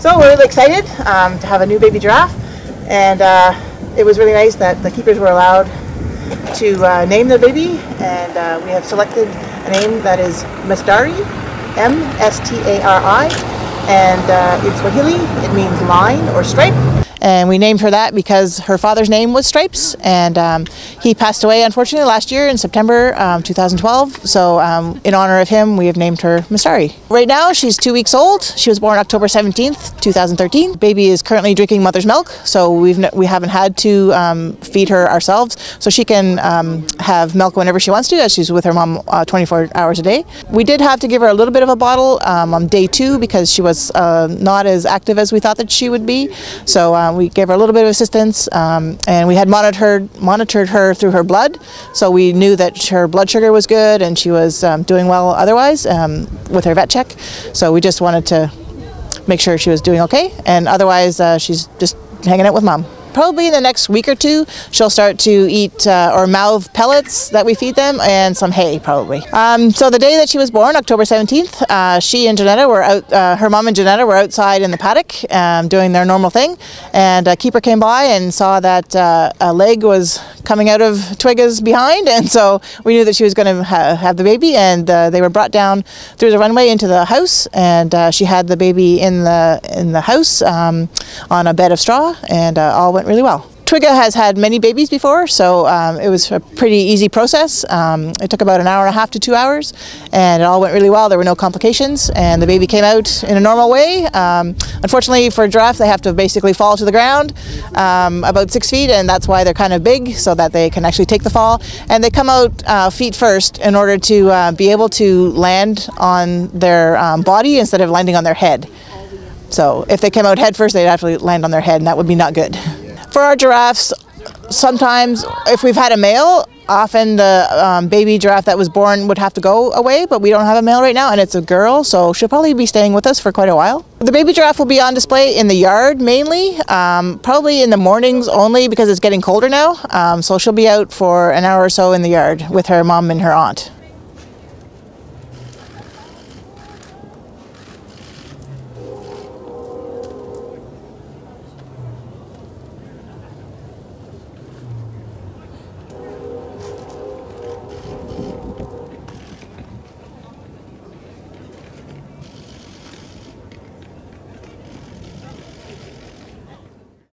So we're really excited um, to have a new baby giraffe, and uh, it was really nice that the keepers were allowed to uh, name their baby, and uh, we have selected a name that is Mstari, M-S-T-A-R-I, and uh, in Swahili it means line or stripe. And we named her that because her father's name was Stripes, and um, he passed away unfortunately last year in September um, 2012. So, um, in honor of him, we have named her Mstari. Right now, she's two weeks old. She was born October 17th, 2013. Baby is currently drinking mother's milk, so we've we haven't had to um, feed her ourselves. So she can um, have milk whenever she wants to, as she's with her mom uh, 24 hours a day. We did have to give her a little bit of a bottle um, on day two because she was uh, not as active as we thought that she would be. So uh, we gave her a little bit of assistance, um, and we had monitored monitored her through her blood, so we knew that her blood sugar was good and she was um, doing well otherwise um, with her vet check. So we just wanted to make sure she was doing okay, and otherwise uh, she's just hanging out with mom. Probably in the next week or two, she'll start to eat uh, or mouth pellets that we feed them and some hay, probably. Um, so the day that she was born, October 17th, uh, she and Janetta were out, uh, her mom and Janetta were outside in the paddock um, doing their normal thing, and a keeper came by and saw that uh, a leg was coming out of Twiga's behind, and so we knew that she was going to ha- have the baby, and uh, they were brought down through the runway into the house, and uh, she had the baby in the in the house um, on a bed of straw, and uh, all went really well. Twiga has had many babies before, so um, it was a pretty easy process. Um, it took about an hour and a half to two hours, and it all went really well. There were no complications, and the baby came out in a normal way. Um, unfortunately, for a giraffe, they have to basically fall to the ground um, about six feet, and that's why they're kind of big, so that they can actually take the fall. And they come out uh, feet first in order to uh, be able to land on their um, body instead of landing on their head. So if they came out head first, they'd have to land on their head, and that would be not good. For our giraffes, sometimes if we've had a male, often the um, baby giraffe that was born would have to go away, but we don't have a male right now, and it's a girl, so she'll probably be staying with us for quite a while. The baby giraffe will be on display in the yard mainly, um, probably in the mornings only because it's getting colder now, um, so she'll be out for an hour or so in the yard with her mom and her aunt.